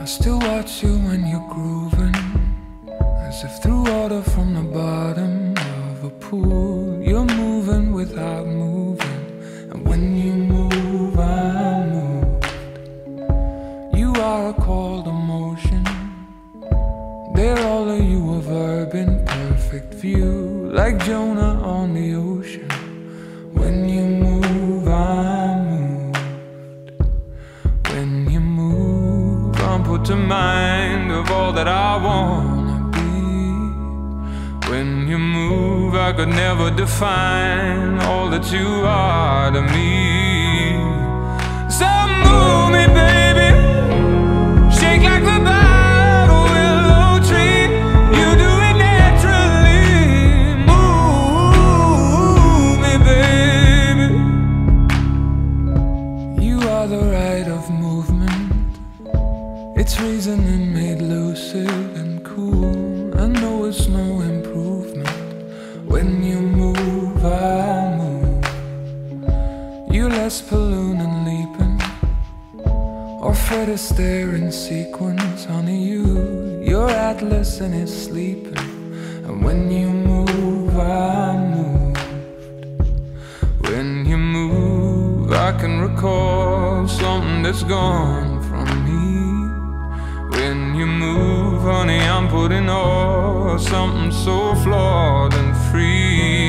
I still watch you when you're grooving, as if through water from the bottom of a pool. Perfect view, like Jonah on the ocean. When you move, I'm moved. When you move, I'm put to mind of all that I wanna be. When you move, I could never define all that you are to me. So move me, baby. It's reasoning made lucid and cool. I know it's no improvement. When you move, I move. You less Polunin leaping. Or Fred Astaire in sequence, honey, you. You're Atlas and it's sleeping. And when you move, I move. When you move, I can recall something that's gone honey, I'm putting all something so flawed and free.